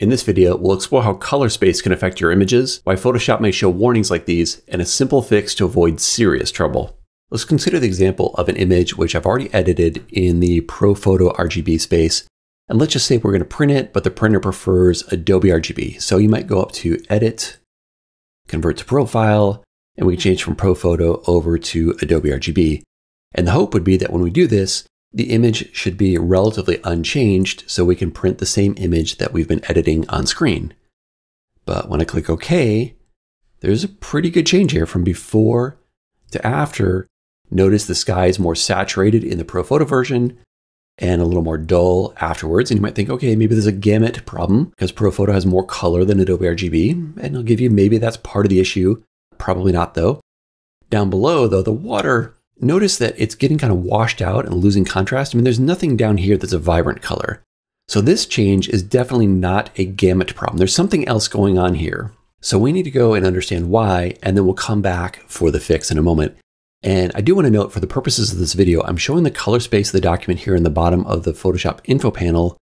In this video, we'll explore how color space can affect your images, why Photoshop may show warnings like these, and a simple fix to avoid serious trouble. Let's consider the example of an image which I've already edited in the ProPhoto RGB space. And let's just say we're going to print it, but the printer prefers Adobe RGB. So you might go up to Edit, Convert to Profile, and we change from ProPhoto over to Adobe RGB. And the hope would be that when we do this, the image should be relatively unchanged so we can print the same image that we've been editing on screen. But when I click OK, there's a pretty good change here from before to after. Notice the sky is more saturated in the ProPhoto version and a little more dull afterwards. And you might think, okay, maybe there's a gamut problem because ProPhoto has more color than Adobe RGB. And I'll give you maybe that's part of the issue. Probably not though. Down below though, the water notice that it's getting kind of washed out and losing contrast. I mean, there's nothing down here that's a vibrant color. So this change is definitely not a gamut problem. There's something else going on here. So we need to go and understand why, and then we'll come back for the fix in a moment. And I do want to note for the purposes of this video, I'm showing the color space of the document here in the bottom of the Photoshop info panel,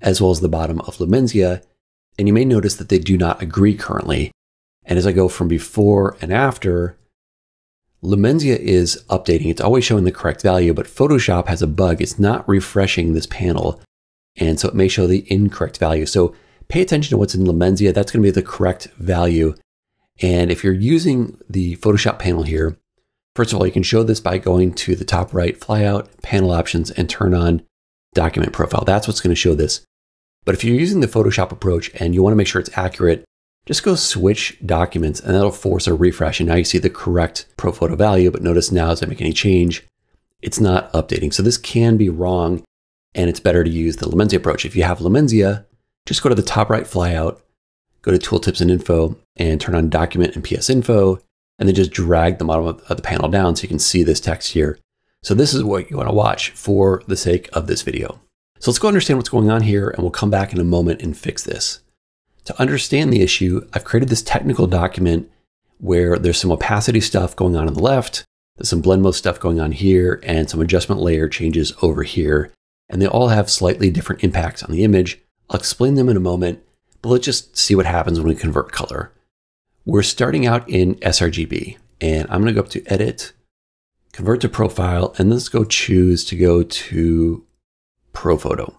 as well as the bottom of Lumenzia. And you may notice that they do not agree currently. And as I go from before and after, Lumenzia is updating. It's always showing the correct value, but Photoshop has a bug. It's not refreshing this panel. And so it may show the incorrect value. So pay attention to what's in Lumenzia. That's going to be the correct value. And if you're using the Photoshop panel here, first of all, you can show this by going to the top right flyout, panel options, and turn on document profile. That's what's going to show this. But if you're using the Photoshop approach and you want to make sure it's accurate, just go switch documents and that'll force a refresh. And now you see the correct ProPhoto value, but notice now as I make any change, it's not updating. So this can be wrong and it's better to use the Lumenzia approach. If you have Lumenzia, just go to the top right flyout, go to Tooltips and Info and turn on Document and PS Info, and then just drag the bottom of the panel down so you can see this text here. So this is what you want to watch for the sake of this video. So let's go understand what's going on here and we'll come back in a moment and fix this. To understand the issue, I've created this technical document where there's some opacity stuff going on on the left, there's some blend mode stuff going on here, and some adjustment layer changes over here. And they all have slightly different impacts on the image. I'll explain them in a moment, but let's just see what happens when we convert color. We're starting out in sRGB, and I'm going to go up to Edit, Convert to Profile, and let's go choose to go to ProPhoto.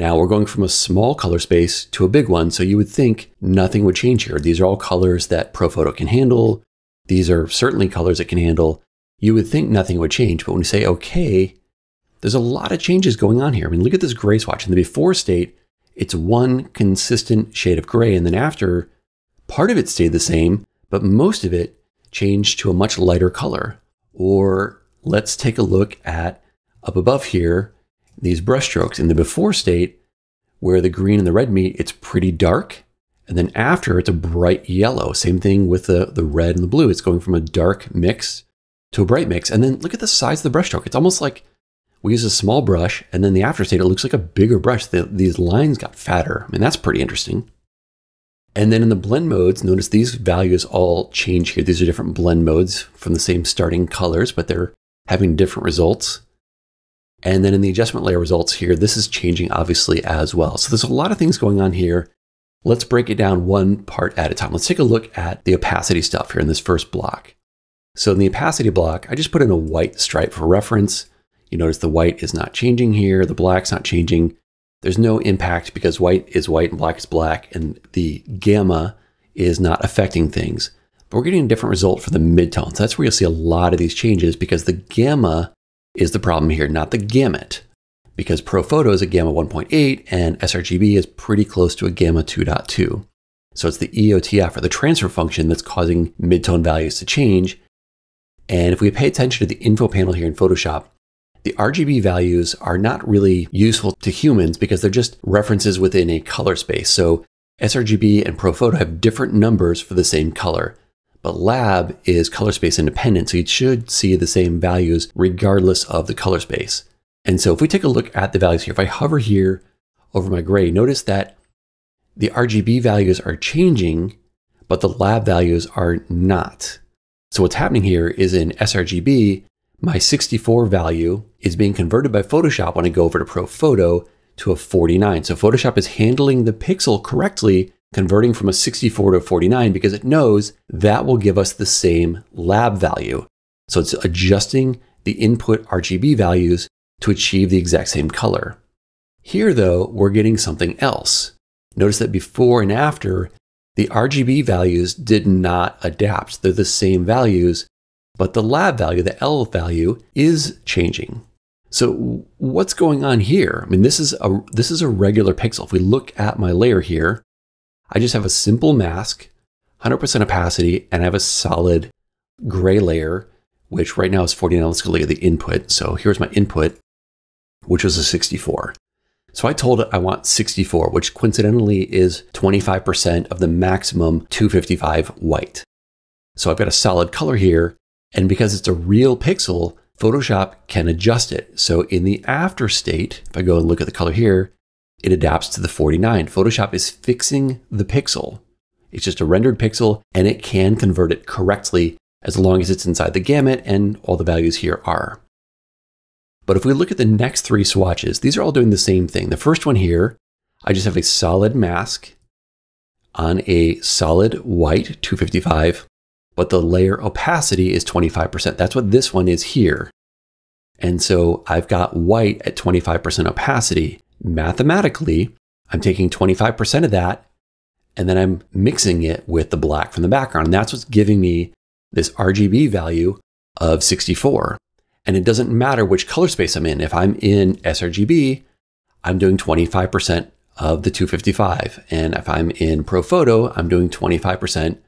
Now we're going from a small color space to a big one, so you would think nothing would change here. These are all colors that ProPhoto can handle. These are certainly colors it can handle. You would think nothing would change, but when you say okay, there's a lot of changes going on here. I mean, look at this gray swatch. In the before state, it's one consistent shade of gray, and then after, part of it stayed the same, but most of it changed to a much lighter color. Or let's take a look at up above here, these brushstrokes. In the before state, where the green and the red meet, it's pretty dark. And then after, it's a bright yellow. Same thing with the, the red and the blue. It's going from a dark mix to a bright mix. And then look at the size of the brushstroke. It's almost like we use a small brush, and then the after state, it looks like a bigger brush. The, these lines got fatter. I mean, that's pretty interesting. And then in the blend modes, notice these values all change here. These are different blend modes from the same starting colors, but they're having different results. And then in the adjustment layer results here, this is changing obviously as well. So there's a lot of things going on here. Let's break it down one part at a time. Let's take a look at the opacity stuff here in this first block. So in the opacity block, I just put in a white stripe for reference. You notice the white is not changing here. The black's not changing. There's no impact because white is white and black is black and the gamma is not affecting things. But we're getting a different result for the midtones. That's where you'll see a lot of these changes because the gamma is the problem here, not the gamut. Because ProPhoto is a gamma 1.8 and sRGB is pretty close to a gamma 2.2. So it's the EOTF or the transfer function that's causing midtone values to change. And if we pay attention to the info panel here in Photoshop, the RGB values are not really useful to humans because they're just references within a color space. So sRGB and ProPhoto have different numbers for the same color. But lab is color space independent, so you should see the same values regardless of the color space. And so if we take a look at the values here, if I hover here over my gray, notice that the RGB values are changing, but the lab values are not. So what's happening here is in sRGB, my 64 value is being converted by Photoshop when I go over to Pro Photo to a 49. So Photoshop is handling the pixel correctly, converting from a 64 to a 49 because it knows that will give us the same lab value. So it's adjusting the input RGB values to achieve the exact same color. Here, though, we're getting something else. Notice that before and after, the RGB values did not adapt. They're the same values, but the lab value, the L value, is changing. So what's going on here? I mean, this is a this is a regular pixel. If we look at my layer here, I just have a simple mask, 100% opacity, and I have a solid gray layer, which right now is 49. Let's go look at the input. So here's my input, which was a 64. So I told it I want 64, which coincidentally is 25% of the maximum 255 white. So I've got a solid color here. And because it's a real pixel, Photoshop can adjust it. So in the after state, if I go and look at the color here, it adapts to the 49. Photoshop is fixing the pixel. It's just a rendered pixel and it can convert it correctly as long as it's inside the gamut and all the values here are. But if we look at the next three swatches, these are all doing the same thing. The first one here, I just have a solid mask on a solid white 255, but the layer opacity is 25%. That's what this one is here. And so I've got white at 25% opacity. Mathematically, I'm taking 25% of that and then I'm mixing it with the black from the background. And that's what's giving me this RGB value of 64. And it doesn't matter which color space I'm in. If I'm in sRGB, I'm doing 25% of the 255. And if I'm in ProPhoto, I'm doing 25%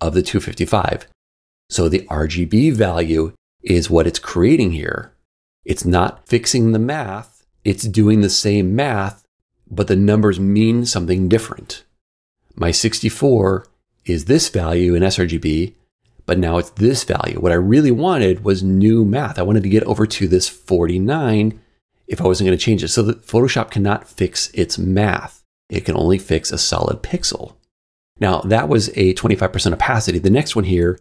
of the 255. So the RGB value is what it's creating here. It's not fixing the math, it's doing the same math, but the numbers mean something different. My 64 is this value in sRGB, but now it's this value. What I really wanted was new math. I wanted to get over to this 49 if I wasn't going to change it. So that Photoshop cannot fix its math. It can only fix a solid pixel. Now that was a 25% opacity. The next one here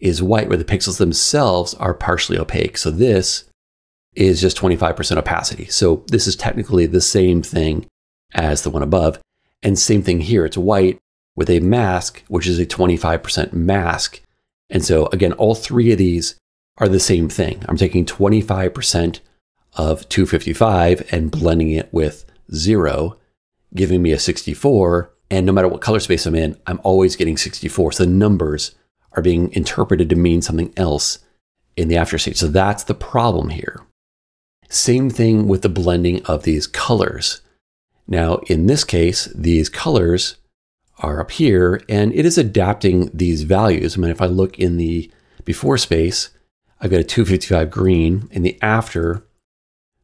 is white where the pixels themselves are partially opaque. So this is just 25% opacity. So this is technically the same thing as the one above. And same thing here. It's white with a mask, which is a 25% mask and so again, all three of these are the same thing. I'm taking 25% of 255 and blending it with zero, giving me a 64. And no matter what color space I'm in, I'm always getting 64. So the numbers are being interpreted to mean something else in the after state. So that's the problem here. Same thing with the blending of these colors. Now, in this case, these colors are up here, and it is adapting these values. I mean, if I look in the before space, I've got a 255 green. In the after,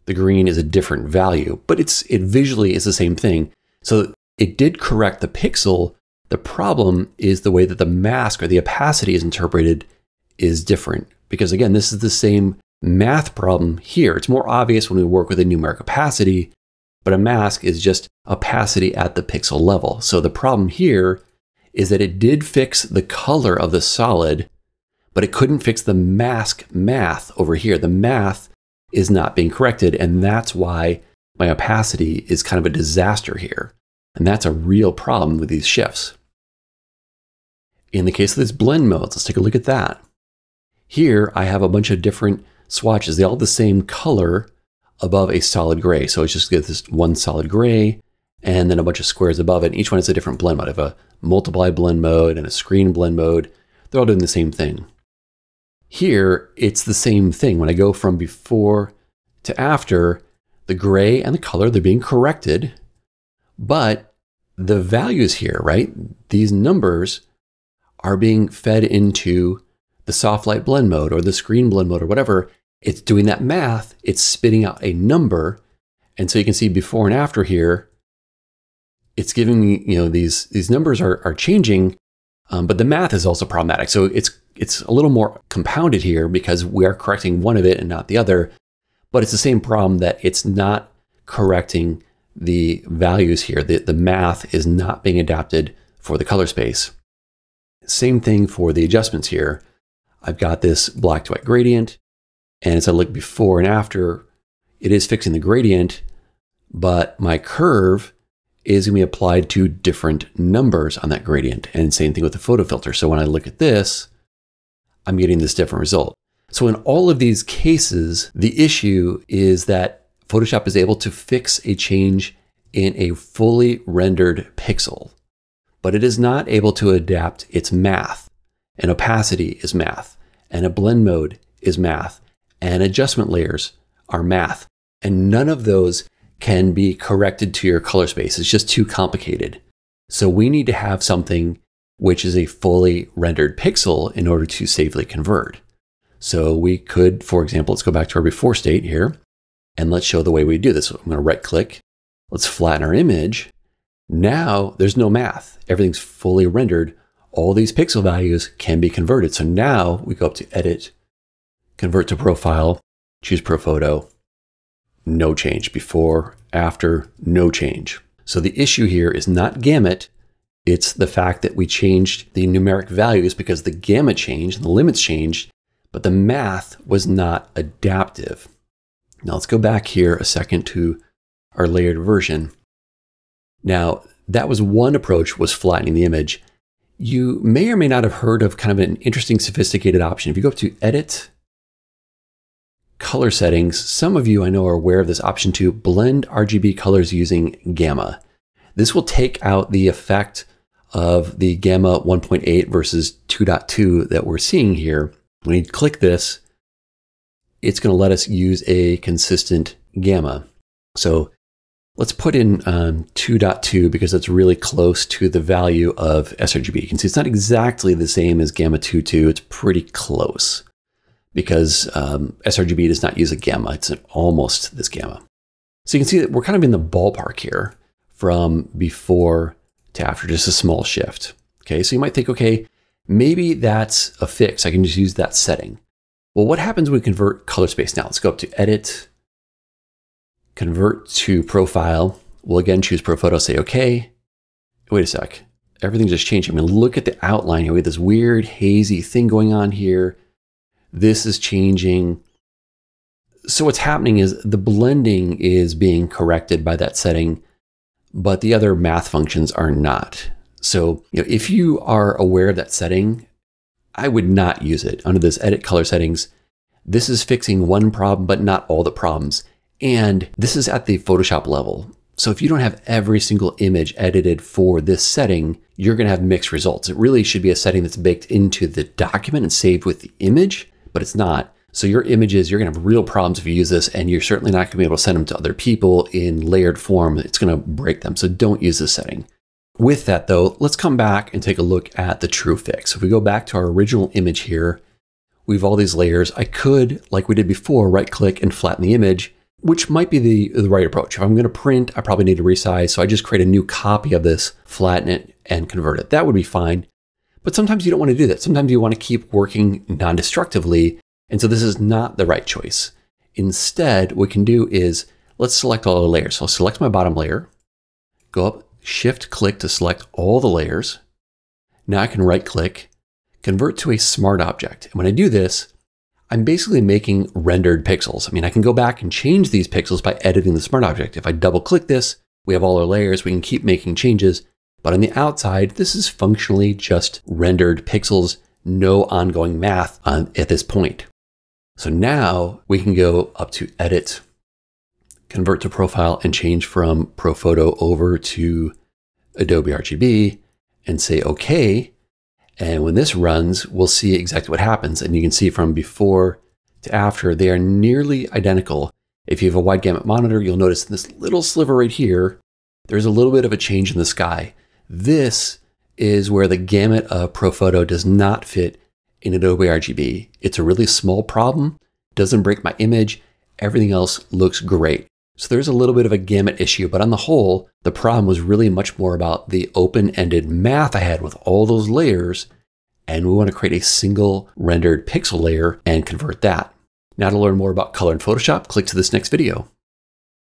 the green is a different value, but it's it visually is the same thing. So it did correct the pixel. The problem is the way that the mask or the opacity is interpreted is different. Because again, this is the same math problem here. It's more obvious when we work with a numeric opacity, but a mask is just opacity at the pixel level. So the problem here is that it did fix the color of the solid, but it couldn't fix the mask math over here. The math is not being corrected, and that's why my opacity is kind of a disaster here. And that's a real problem with these shifts. In the case of these blend modes, let's take a look at that. Here, I have a bunch of different swatches. They all have the same color above a solid gray. So it's just get this one solid gray and then a bunch of squares above it. And each one has a different blend mode. I have a multiply blend mode and a screen blend mode. They're all doing the same thing. Here, it's the same thing. When I go from before to after, the gray and the color, they're being corrected, but the values here, right? These numbers are being fed into the soft light blend mode or the screen blend mode or whatever. It's doing that math, it's spitting out a number. And so you can see before and after here, it's giving me, you know, these these numbers are are changing, um, but the math is also problematic. So it's it's a little more compounded here because we are correcting one of it and not the other. But it's the same problem that it's not correcting the values here. The, the math is not being adapted for the color space. Same thing for the adjustments here. I've got this black to white gradient, and as I look before and after, it is fixing the gradient, but my curve is going to be applied to different numbers on that gradient. And same thing with the photo filter. So when I look at this, I'm getting this different result. So in all of these cases, the issue is that Photoshop is able to fix a change in a fully rendered pixel, but it is not able to adapt its math. And opacity is math, and a blend mode is math, and adjustment layers are math. And none of those can be corrected to your color space. It's just too complicated. So we need to have something which is a fully rendered pixel in order to safely convert. So we could, for example, let's go back to our before state here and let's show the way we do this. I'm going to right click. Let's flatten our image. Now there's no math. Everything's fully rendered. All these pixel values can be converted. So now we go up to edit, convert to profile, choose ProPhoto, no change. Before, after, no change. So the issue here is not gamut, it's the fact that we changed the numeric values because the gamma changed and the limits changed, but the math was not adaptive. Now let's go back here a second to our layered version. Now, that was one approach was flattening the image. You may or may not have heard of kind of an interesting sophisticated option. If you go up to edit, color settings, some of you I know are aware of this option to blend RGB colors using gamma. This will take out the effect of the gamma 1.8 versus 2.2 that we're seeing here. When you click this, it's going to let us use a consistent gamma. So let's put in um, 2.2 because it's really close to the value of sRGB. You can see it's not exactly the same as gamma 2.2. It's pretty close because um, sRGB does not use a gamma. It's almost this gamma. So you can see that we're kind of in the ballpark here from before to after, just a small shift. Okay, so you might think, okay, maybe that's a fix. I can just use that setting. Well, what happens when we convert color space? Now let's go up to edit, convert to profile. We'll again choose ProPhoto, say okay. Wait a sec, everything just changed. I mean, look at the outline here. We have this weird hazy thing going on here. This is changing. So what's happening is the blending is being corrected by that setting but the other math functions are not. So you know, if you are aware of that setting, I would not use it under this edit color settings. This is fixing one problem, but not all the problems. And this is at the Photoshop level. So if you don't have every single image edited for this setting, you're going to have mixed results. It really should be a setting that's baked into the document and saved with the image, but it's not. So your images, you're to have real problems if you use this, and you're certainly not to be able to send them to other people in layered form. It's to break them. So don't use this setting. With that though, let's come back and take a look at the true fix. If we go back to our original image here, we have all these layers. I could, like we did before, right click and flatten the image, which might be the, the right approach. If I'm to print, I probably need to resize. So I just create a new copy of this, flatten it, and convert it. That would be fine. But sometimes you don't want to do that. Sometimes you want to keep working non-destructively and so this is not the right choice. Instead, what we can do is let's select all the layers. So I'll select my bottom layer, go up, shift click to select all the layers. Now I can right click, convert to a smart object. And when I do this, I'm basically making rendered pixels. I mean, I can go back and change these pixels by editing the smart object. If I double click this, we have all our layers, we can keep making changes. But on the outside, this is functionally just rendered pixels, no ongoing math um, at this point. So now we can go up to edit, convert to profile and change from ProPhoto over to Adobe RGB and say okay. And when this runs, we'll see exactly what happens. And you can see from before to after, they are nearly identical. If you have a wide gamut monitor, you'll notice in this little sliver right here, there's a little bit of a change in the sky. This is where the gamut of ProPhoto does not fit in Adobe RGB. It's a really small problem, doesn't break my image, everything else looks great. So there's a little bit of a gamut issue, but on the whole, the problem was really much more about the open-ended math I had with all those layers, and we want to create a single rendered pixel layer and convert that. Now to learn more about color in Photoshop, click to this next video.